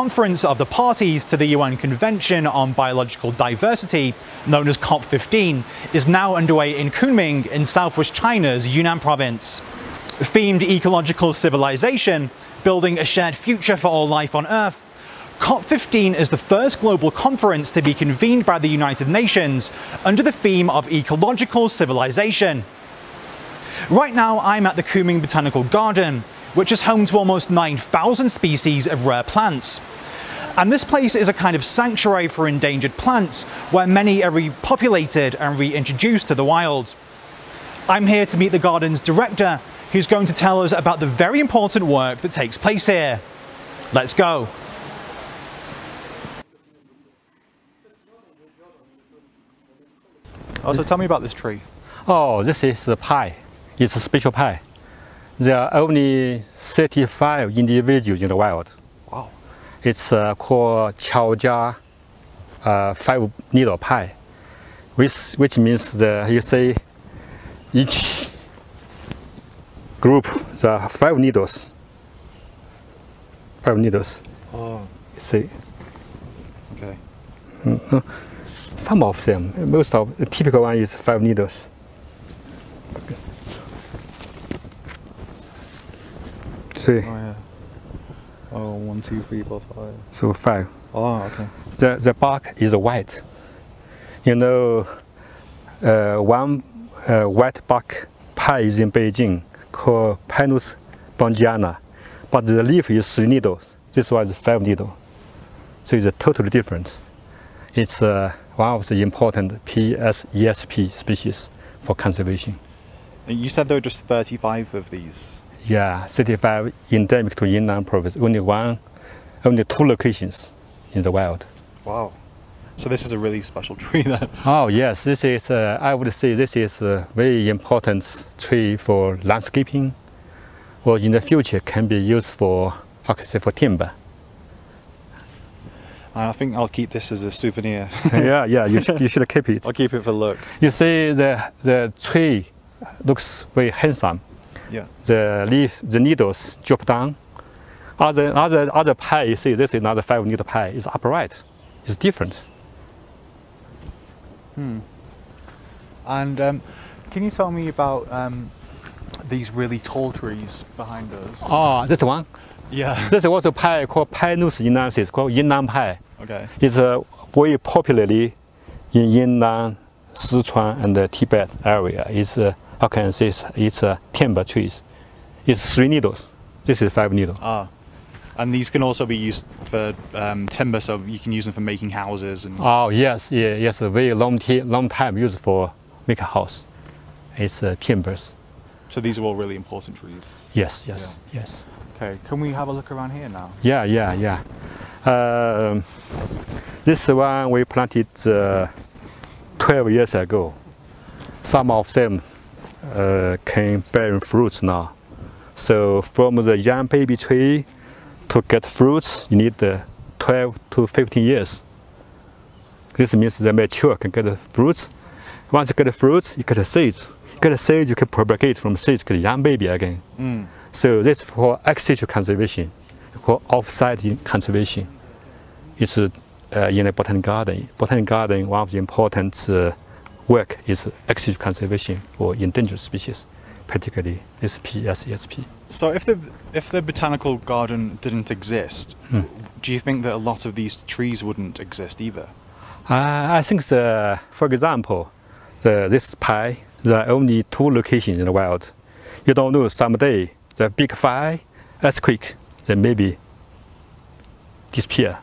conference of the parties to the UN Convention on Biological Diversity, known as COP15, is now underway in Kunming in southwest China's Yunnan province. Themed ecological civilization, building a shared future for all life on Earth, COP15 is the first global conference to be convened by the United Nations under the theme of ecological civilization. Right now, I'm at the Kunming Botanical Garden, which is home to almost 9,000 species of rare plants. And this place is a kind of sanctuary for endangered plants where many are repopulated and reintroduced to the wild. I'm here to meet the garden's director, who's going to tell us about the very important work that takes place here. Let's go. Oh, so tell me about this tree. Oh, this is a pie. It's a special pie. There are only 35 individuals in the wild. Wow. It's uh, called Qiaojia uh, five needle pie, which, which means the, you say each group, there are five needles. Five needles. Oh, You see, okay. some of them, most of the typical one is five needles. See, Oh, yeah. Oh, one, two, three, four, five. so five. Oh, okay. The, the bark is white. You know, uh, one uh, white bark pie is in Beijing called Pinus bungeana, but the leaf is three needles. This one is five needles. So it's totally different. It's uh, one of the important PSESP species for conservation. You said there were just 35 of these. Yeah, 35 endemic to Yunnan province. Only one, only two locations in the wild. Wow. So this is a really special tree then. Oh yes, this is. Uh, I would say this is a very important tree for landscaping, or in the future can be used for, I say, for timber. I think I'll keep this as a souvenir. yeah, yeah. You should, you should keep it. I'll keep it for look. You see, the the tree looks very handsome. Yeah. The leaf, the needles drop down. Other other other pie, you see, this is another five needle pie. It's upright. It's different. Hmm. And um, can you tell me about um, these really tall trees behind us? Oh, this one. Yeah. This is also pie called Pinus yunnanensis, called Yunnan pie. Okay. It's uh, very popularly in Yunnan, Sichuan, and the Tibet area. It's uh, how can I say? It's, it's uh, timber trees. It's three needles. This is five needles. Ah. And these can also be used for um, timber, so you can use them for making houses and. Oh yes, yeah, yes. A very long, long time used for make a house. It's uh, timbers. So these are all really important trees. Yes, yes, yes. Okay. Can we have a look around here now? Yeah, yeah, yeah. Um, this one we planted uh, 12 years ago. Some of them uh, can bear fruits now. So from the young baby tree to get fruits, you need uh, 12 to 15 years. This means the mature can get fruits. Once you get the fruits, you get the seeds. You get the seeds, you can propagate from seeds to young baby again. Mm. So this is for ex situ conservation, for off-site conservation. It's uh, in a botanic garden. Botanic garden, one of the important uh, work is active conservation for endangered species, particularly this PSESP. So if the if the botanical garden didn't exist, do you think that a lot of these trees wouldn't exist either? Uh, I think, the, for example, the, this pie, there are only two locations in the world. You don't know someday the big fire, earthquake, then maybe disappear.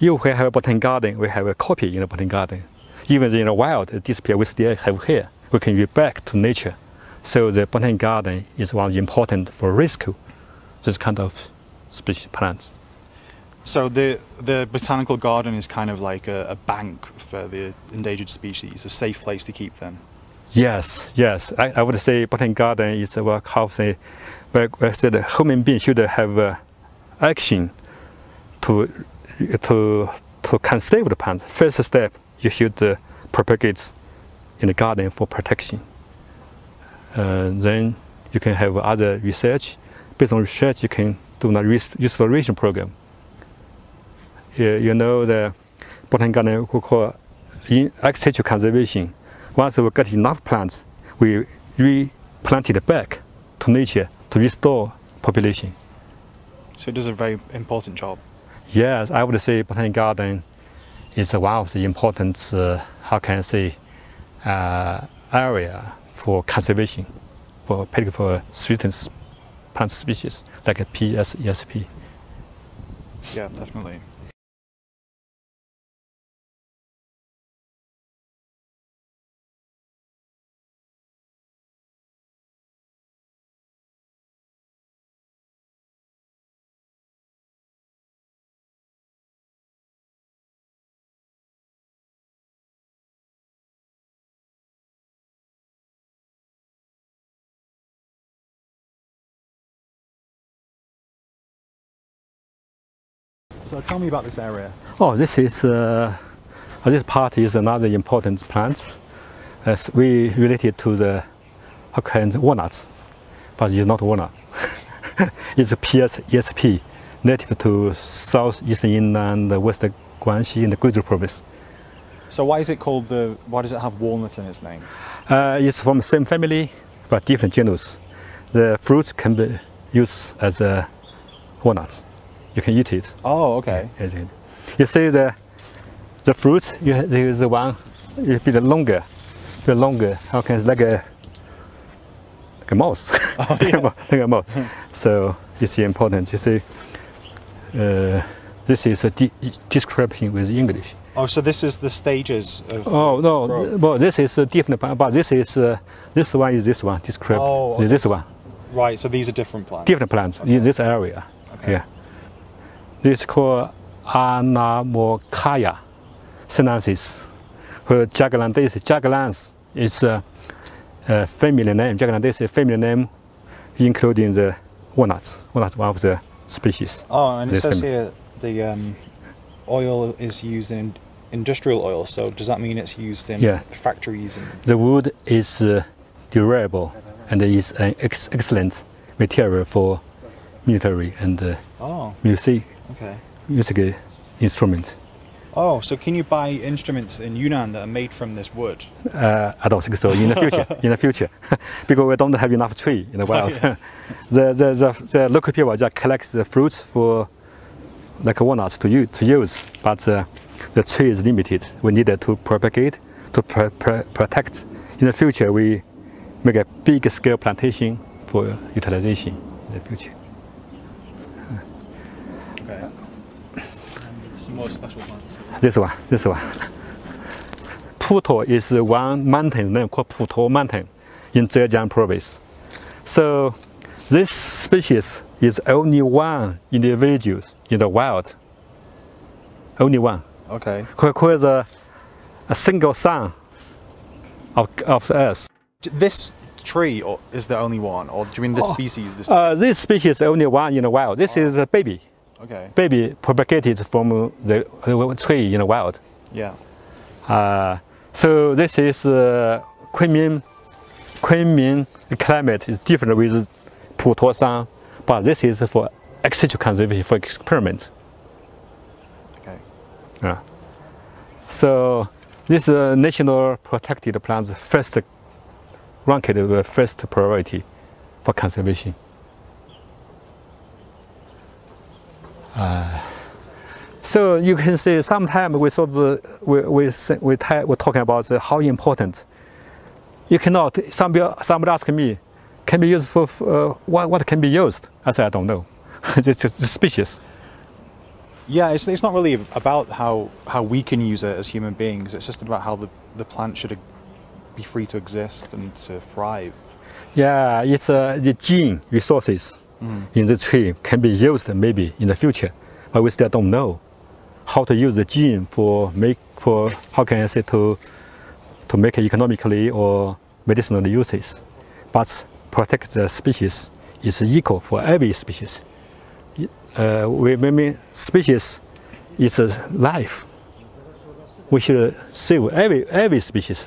You we have a botanic garden, we have a copy in the botanic garden. Even in the wild, it disappear, we still have here. We can be back to nature. So the botanic garden is one important for rescue this kind of species plants. So the the botanical garden is kind of like a, a bank for the endangered species, a safe place to keep them. Yes, yes. I, I would say botanic garden is a work how say, where, where said the human being should have uh, action to to to conserve the plant. First step, you should uh, propagate in the garden for protection. Uh, then you can have other research. Based on research, you can do a restoration program. you know the botanic garden we call in ex situ conservation. Once we get enough plants, we replant it back to nature to restore population. So it does a very important job. Yes, I would say botanic garden is one of the important, uh, how can I say, uh, area for conservation, for particular certain plant species like PS, ESP. Yeah, definitely. So tell me about this area. Oh, this is uh, this part is another important plant. As we related to the can walnuts, but it's not walnut. it's a PS ESP, native to southeastern Yunnan, west Guangxi, and the Guizhou province. So why is it called the? Why does it have walnut in its name? Uh, it's from the same family, but different genus. The fruits can be used as a walnut. You can eat it. Oh, okay. You see the the fruit. You there is the one a bit longer, bit longer. How can it's like a like a mouse, Oh, like a mouse. so it's important. You see, uh, this is a de- description with English. Oh, so this is the stages of. Oh no, Growth. well this is a different, plant, but this is uh, this one is this one. Describe Oh, this this- one. Right. So these are different plants. different plants in this area. Okay. Yeah. This is called Annamocarya sinensis. Where Juglandaceae, Juglans is a, a family name. Juglandaceae is a family name, including the walnuts. Walnuts one of the species. Oh, and it says family. here the um, oil is used in industrial oil. So does that mean it's used in Yeah. factories and? The wood is uh, durable and is an ex- excellent material for military and uh, Oh, music, okay. music instrument. Oh, so can you buy instruments in Yunnan that are made from this wood? Uh, I don't think so. In the future, in the future, because we don't have enough tree in the wild. yeah. the, the, the, the local people just collect the fruits for like walnuts to use, to use, but uh, the tree is limited. We need to propagate, to pr- pr- protect. In the future, we make a big scale plantation for utilization in the future. Okay. Some more special. This one, this one. Putuo is one mountain name called Putuo Mountain in Zhejiang province. So this species is only one individual in the wild. Only one. Okay. Is a, a single son of, of the earth. This tree or is the only one, or do you mean this species? This. Uh, this species is only one in the wild. This is a baby. Okay. Baby propagated from the tree in the wild. Yeah. Uh, so this is uh, Kunming. Kunming climate is different with Putuoshan, but this is for ex situ conservation for experiment. Okay. Yeah. So this uh, national protected plants first ranked the first priority for conservation. Uh, so you can see sometimes we saw the we we we we're talking about the, how important. You cannot. Somebody somebody asked me, can be used for uh, what what can be used? I said I don't know. it's just species. Yeah, it's, it's not really about how, how we can use it as human beings. It's just about how the, the plant should be free to exist and to thrive. Yeah, it's uh, the gene resources in the tree can be used maybe in the future, but we still don't know how to use the gene for make for how can I say to to make economically or medicinal uses. But protect the species is equal for every species. Uh, we mean species is a life. We should save every every species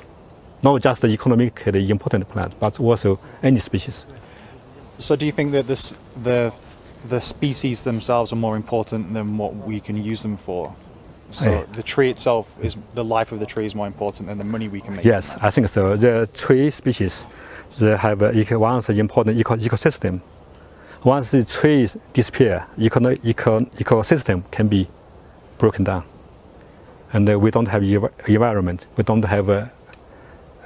not just the economically important plant, but also any species. So do you think that this the the species themselves are more important than what we can use them for. So Yeah. the tree itself is the life of the tree is more important than the money we can make. Yes, I think so. The tree species, they have a, one is important eco- ecosystem. Once the trees disappear, eco- eco- ecosystem can be broken down. And uh, we don't have ev- environment. We don't have, uh,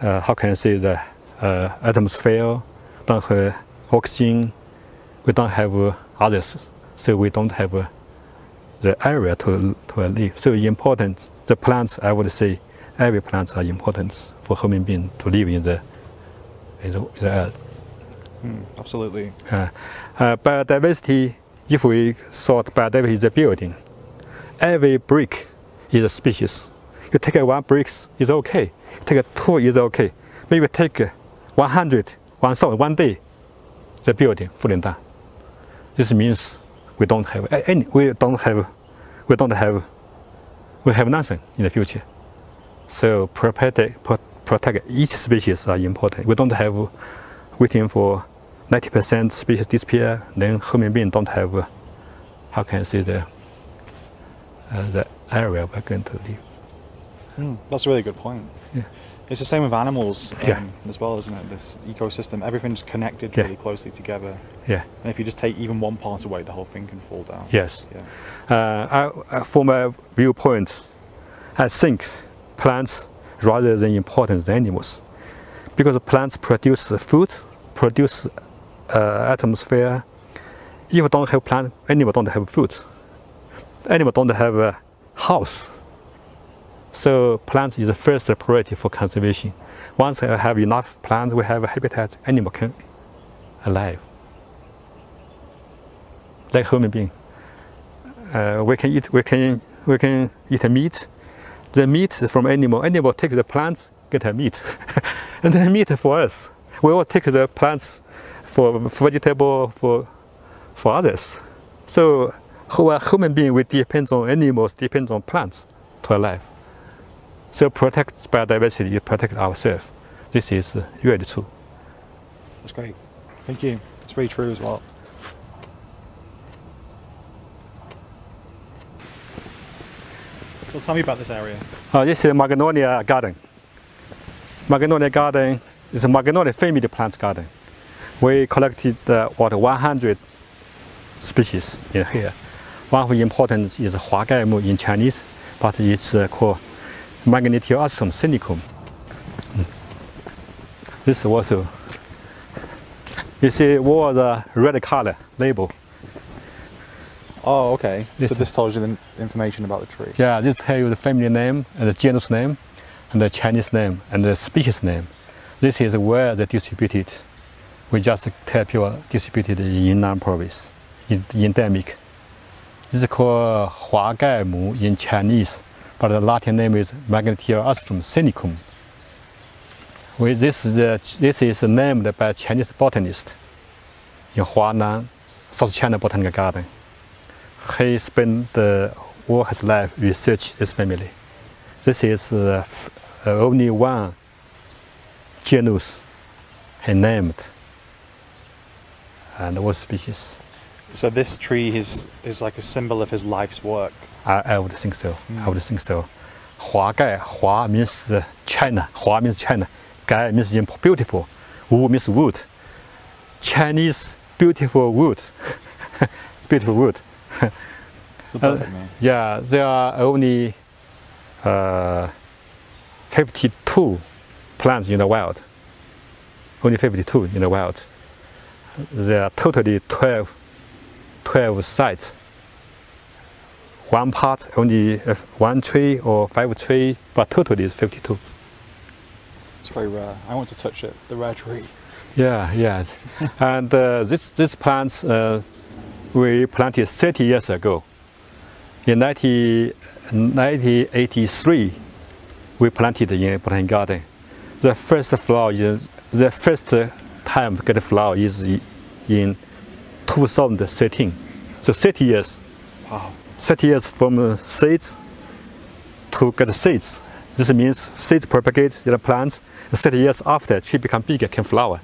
uh, how can I say, the uh, atmosphere, don't have oxygen, we don't have uh, others. So we don't have uh, the area to, to live. So important, the plants, I would say, every plants are important for human being to live in the, in the, in the earth. Absolutely. Uh, uh, biodiversity, if we thought biodiversity is a building, every brick is a species. You take one brick is okay. Take two is okay. Maybe take a 100, 1,000 one day, the building falling down. This means we don't have any. We don't have. We don't have. We have nothing in the future. So protect, protect each species are important. We don't have waiting for 90% species disappear, then human being don't have, uh, how can I say, the, uh, the area we're going to live. Mm, that's a really good point. Yeah. It's the same with animals um, Yeah. as well, isn't it? This ecosystem, everything's connected Yeah. really closely together. Yeah, And if you just take even one part away, the whole thing can fall down. yes. Yeah. Uh, I, uh, from my viewpoint, I think plants rather than important than animals. Because plants produce food, produce uh, atmosphere. If you don't have plant, animal don't have food. Animal don't have a house. So plants is the first priority for conservation. Once I have enough plants, we have a habitat, animal can alive. Like human being uh, we can eat we can we can eat meat. The meat from animal. Animal take the plants, get a meat, and then meat for us. We all take the plants for vegetable for for others. So who are human being we depend on animals, depend on plants to alive. So protect biodiversity, you protect ourselves. This is really true. That's great. Thank you. It's very true as well. So tell me about this area. Uh, this is Magnolia Garden. Magnolia Garden is a Magnolia family plant garden. We collected uh, what 100 species in here. One of the important is Huagaimu in Chinese, but it's uh, called Manglietiastrum sinicum. This also, you see, it was a red color label. Oh, okay. This so this tells you the information about the tree. Yeah, this tell you the family name and the genus name and the Chinese name and the species name. This is where they distributed. We just tell people distributed in Yunnan province. It's endemic. This is called Huagaimu in Chinese, but the Latin name is Manglietiastrum sinicum. We, this, is, this is named by Chinese botanist in Huanan, South China Botanical Garden he spent all his life research this family. This is uh, uh, only one genus he named and what species. So this tree is is like a symbol of his life's work. I, I would think so. I would think so. Hua Gai, Hua means uh, China. Hua means China. Gai means beautiful. Wu means wood. Chinese beautiful wood. beautiful wood. The both of me. Yeah, there are only uh, 52 plants in the wild. Only 52 in the wild. There are totally 12, 12 sites. One part only uh, one tree or five tree, but totally is 52. It's very rare. I want to touch it. The rare tree. Yeah, yeah. and uh, this this plants uh, we planted 30 years ago. In 90, 1983, we planted in Botanic Garden. The first flower is the first time to get flower is in 2013. So 30 years. Wow. 30 years from uh, seeds to get seeds. This means seeds propagate in the plants. 30 years after, tree become bigger, can flower.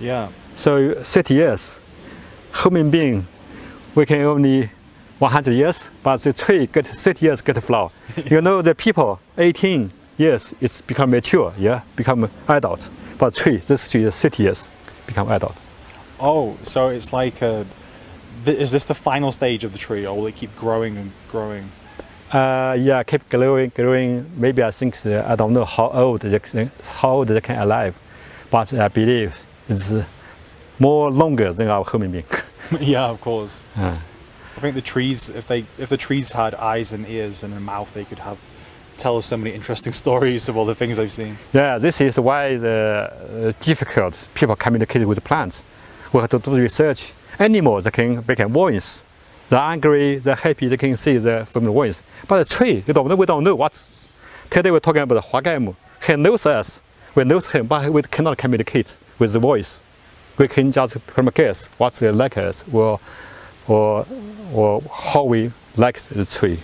Yeah. So 30 years, human being, we can only 100 years, but the tree get 30 years get flower. you know the people 18 years it's become mature, yeah, become adult. But tree, this tree is 30 years become adult. Oh, so it's like a. th- Is this the final stage of the tree, or will it keep growing and growing? Uh, yeah, keep growing, growing. Maybe I think the, I don't know how old they can, how old they can alive, but I believe it's more longer than our human being. yeah, of course. Uh, I think the trees, if they, if the trees had eyes and ears and a mouth, they could have tell us so many interesting stories of all the things they've seen. yeah, this is why the uh, difficult people communicate with plants. We have to do research. Animals can they can voice. They're angry, they're happy, they can see the from the voice. But the tree, you don't know, we don't know what. Today we're talking about the Huagaimu. He knows us. We know him, but we cannot communicate with the voice. We can just guess what they like us or or or how we like the tree.